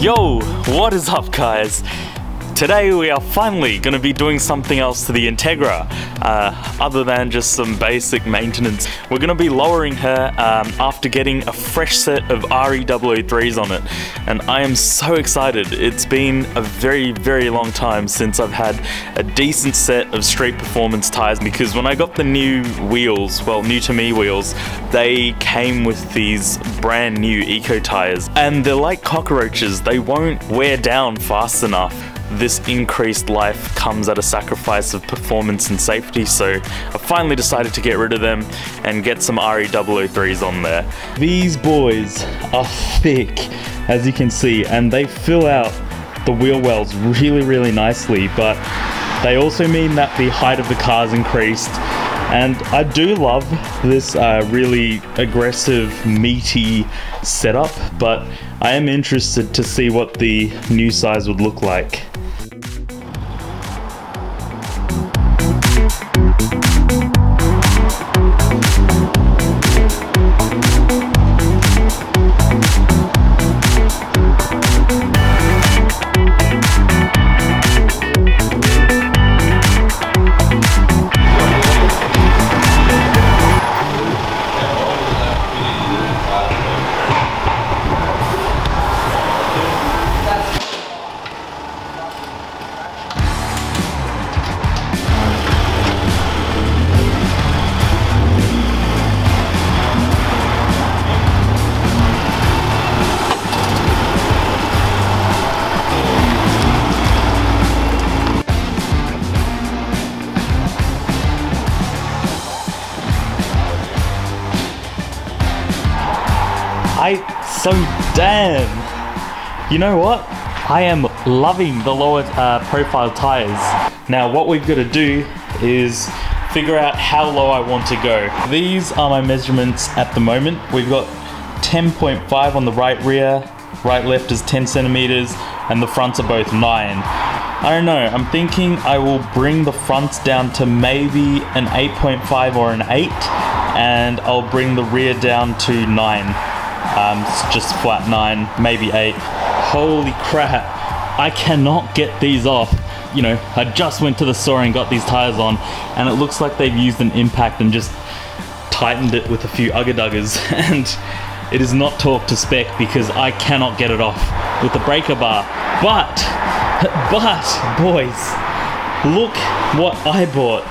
Yo, what is up guys? Today we are finally going to be doing something else to the Integra, uh, other than just some basic maintenance. We're going to be lowering her um, after getting a fresh set of RE003s on it, and I am so excited. It's been a very, very long time since I've had a decent set of street performance tires because when I got the new wheels, well, new to me wheels, they came with these brand new eco tires, and they're like cockroaches. They won't wear down fast enough this increased life comes at a sacrifice of performance and safety, so I finally decided to get rid of them and get some RE003s on there. These boys are thick, as you can see, and they fill out the wheel wells really, really nicely, but they also mean that the height of the car's increased and I do love this uh, really aggressive, meaty setup, but I am interested to see what the new size would look like. So damn. You know what? I am loving the lower uh, profile tires. Now what we've got to do is figure out how low I want to go. These are my measurements at the moment. We've got 10.5 on the right rear, right left is 10 centimeters, and the fronts are both 9. I don't know, I'm thinking I will bring the fronts down to maybe an 8.5 or an 8, and I'll bring the rear down to 9. Um, just flat 9, maybe 8. Holy crap, I cannot get these off. You know, I just went to the store and got these tires on, and it looks like they've used an impact and just tightened it with a few ugger duggers. And it is not torque to spec because I cannot get it off with the breaker bar. But, but, boys, look what I bought.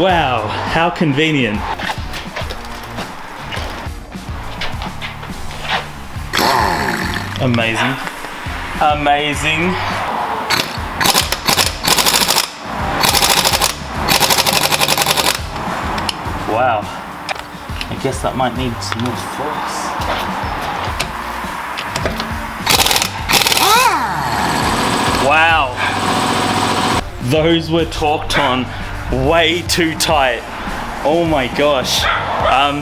Wow, how convenient. Amazing. Amazing. Wow. I guess that might need some more force. Wow. Those were torqued on way too tight. Oh my gosh. Um,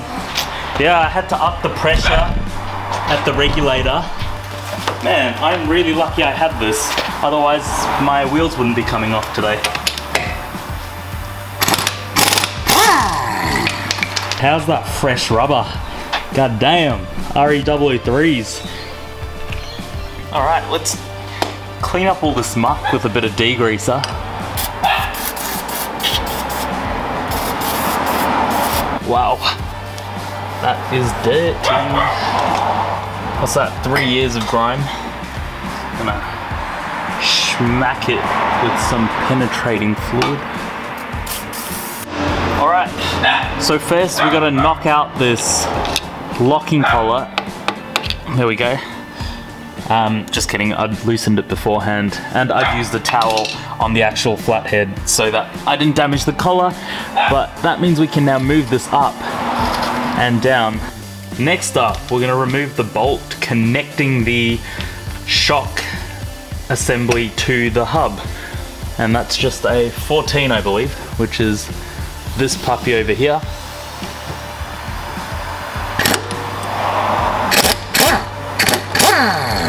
yeah, I had to up the pressure at the regulator Man, I'm really lucky I had this. Otherwise, my wheels wouldn't be coming off today. How's that fresh rubber? God damn, RE003s. Alright, let's clean up all this muck with a bit of degreaser. Wow, that is dirty what's that, three years of grime. Gonna smack it with some penetrating fluid. All right, so first we gotta knock out this locking collar. There we go. Um, just kidding, I'd loosened it beforehand and I'd used the towel on the actual flathead so that I didn't damage the collar, but that means we can now move this up and down Next up, we're gonna remove the bolt connecting the shock assembly to the hub. And that's just a 14, I believe, which is this puppy over here.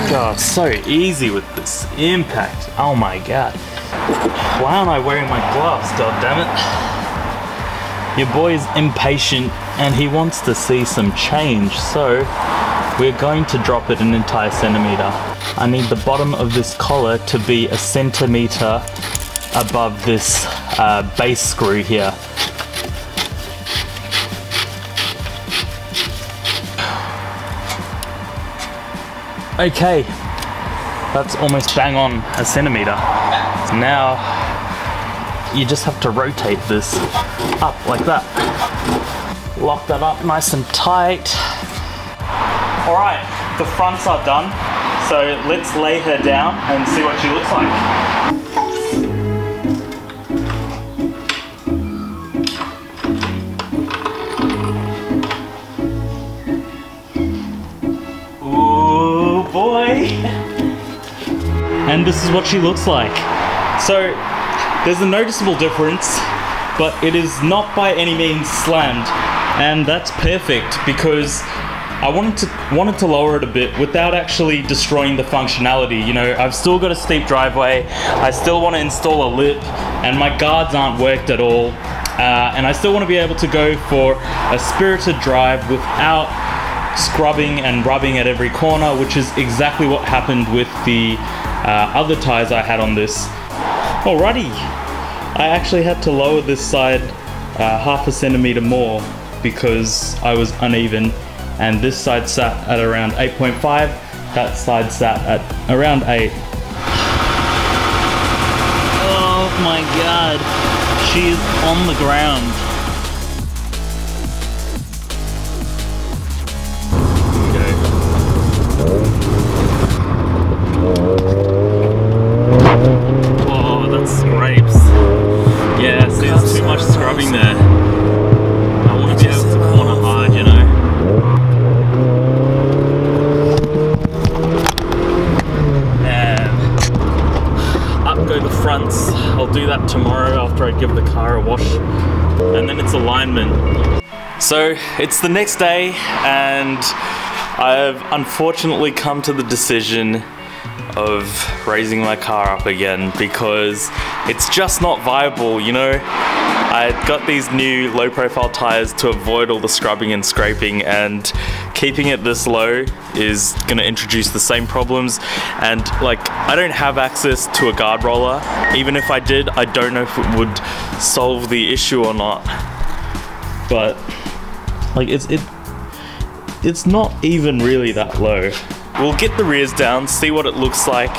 God, so easy with this impact. Oh my god. Why aren't I wearing my gloves, god damn it? Your boy is impatient and he wants to see some change, so we're going to drop it an entire centimeter. I need the bottom of this collar to be a centimeter above this uh, base screw here. Okay, that's almost bang on a centimeter. Now, you just have to rotate this up like that. Lock that up nice and tight. All right, the fronts are done. So let's lay her down and see what she looks like. And this is what she looks like. So there's a noticeable difference, but it is not by any means slammed. And that's perfect because I wanted to wanted to lower it a bit without actually destroying the functionality. You know, I've still got a steep driveway. I still want to install a lip, and my guards aren't worked at all. Uh, and I still want to be able to go for a spirited drive without scrubbing and rubbing at every corner, which is exactly what happened with the uh, other tires I had on this. Alrighty, I actually had to lower this side uh, half a centimeter more because I was uneven and this side sat at around 8.5, that side sat at around 8. Oh my god, she is on the ground. Fronts. I'll do that tomorrow after I give the car a wash. And then it's alignment. So it's the next day, and I've unfortunately come to the decision of raising my car up again because it's just not viable, you know? I got these new low profile tires to avoid all the scrubbing and scraping and keeping it this low is going to introduce the same problems. And like I don't have access to a guard roller. Even if I did I don't know if it would solve the issue or not. But like it's it it's not even really that low. We'll get the rears down, see what it looks like,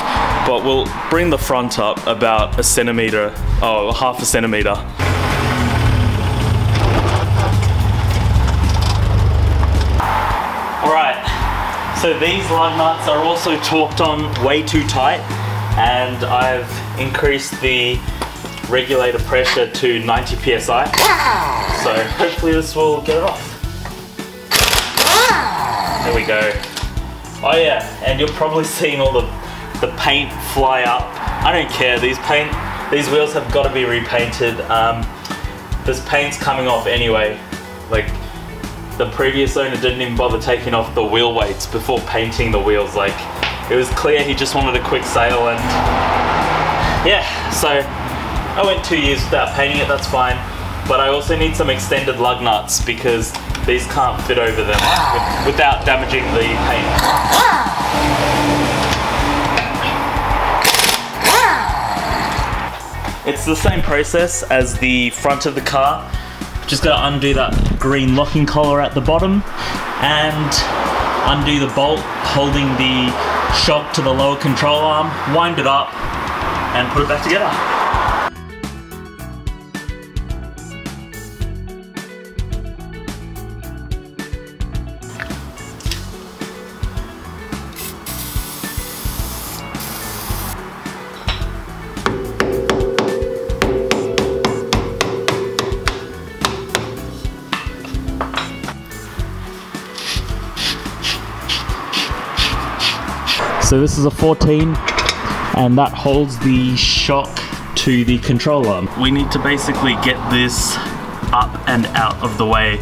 but we'll bring the front up about a centimeter, oh, half a centimeter. So these lug nuts are also torqued on way too tight, and I've increased the regulator pressure to 90 psi. So hopefully this will get it off. There we go. Oh yeah, and you're probably seeing all the the paint fly up. I don't care. These paint these wheels have got to be repainted. Um, this paint's coming off anyway. Like the previous owner didn't even bother taking off the wheel weights before painting the wheels. Like it was clear he just wanted a quick sale and yeah. So I went two years without painting it. That's fine. But I also need some extended lug nuts because these can't fit over them without damaging the paint. It's the same process as the front of the car. Just gotta undo that green locking collar at the bottom and undo the bolt holding the shock to the lower control arm, wind it up and put it back together. So this is a 14 and that holds the shock to the control arm. We need to basically get this up and out of the way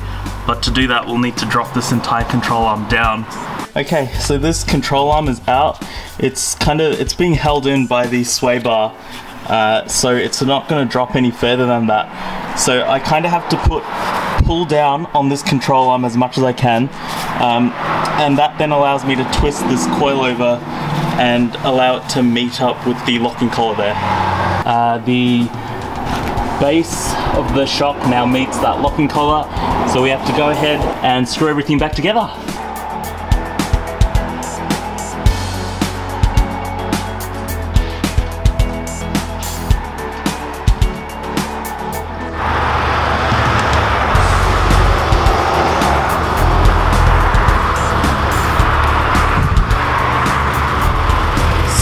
but to do that we'll need to drop this entire control arm down. Okay, so this control arm is out. It's kind of, it's being held in by the sway bar uh, so it's not going to drop any further than that. So I kind of have to put pull down on this control arm as much as I can, um, and that then allows me to twist this coil over and allow it to meet up with the locking collar there. Uh, the base of the shock now meets that locking collar, so we have to go ahead and screw everything back together.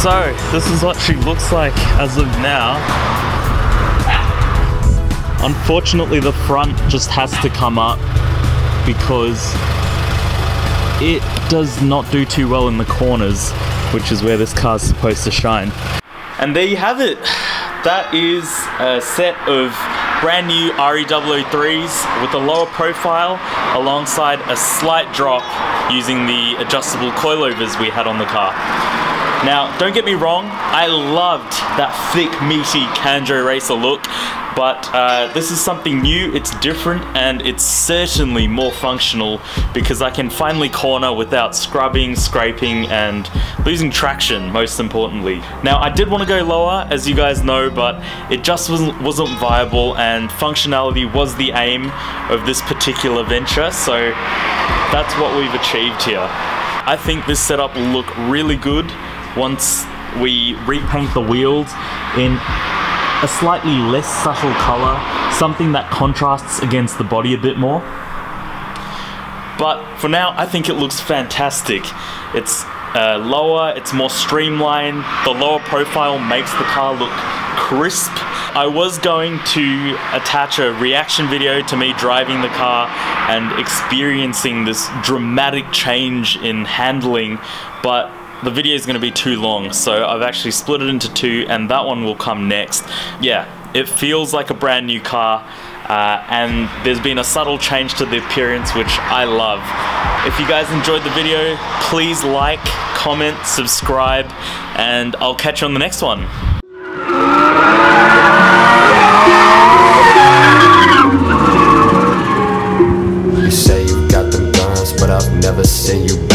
So, this is what she looks like as of now. Unfortunately, the front just has to come up because it does not do too well in the corners, which is where this car is supposed to shine. And there you have it. That is a set of brand new RE003s with a lower profile alongside a slight drop using the adjustable coilovers we had on the car. Now, don't get me wrong, I loved that thick, meaty Kanjo Racer look, but uh, this is something new, it's different, and it's certainly more functional because I can finally corner without scrubbing, scraping, and losing traction, most importantly. Now, I did want to go lower, as you guys know, but it just wasn't, wasn't viable, and functionality was the aim of this particular venture, so that's what we've achieved here. I think this setup will look really good once we repaint the wheels in a slightly less subtle color, something that contrasts against the body a bit more. But for now, I think it looks fantastic. It's uh, lower, it's more streamlined, the lower profile makes the car look crisp. I was going to attach a reaction video to me driving the car and experiencing this dramatic change in handling, but the video is going to be too long, so I've actually split it into two, and that one will come next. Yeah, it feels like a brand new car, uh, and there's been a subtle change to the appearance, which I love. If you guys enjoyed the video, please like, comment, subscribe, and I'll catch you on the next one. never seen you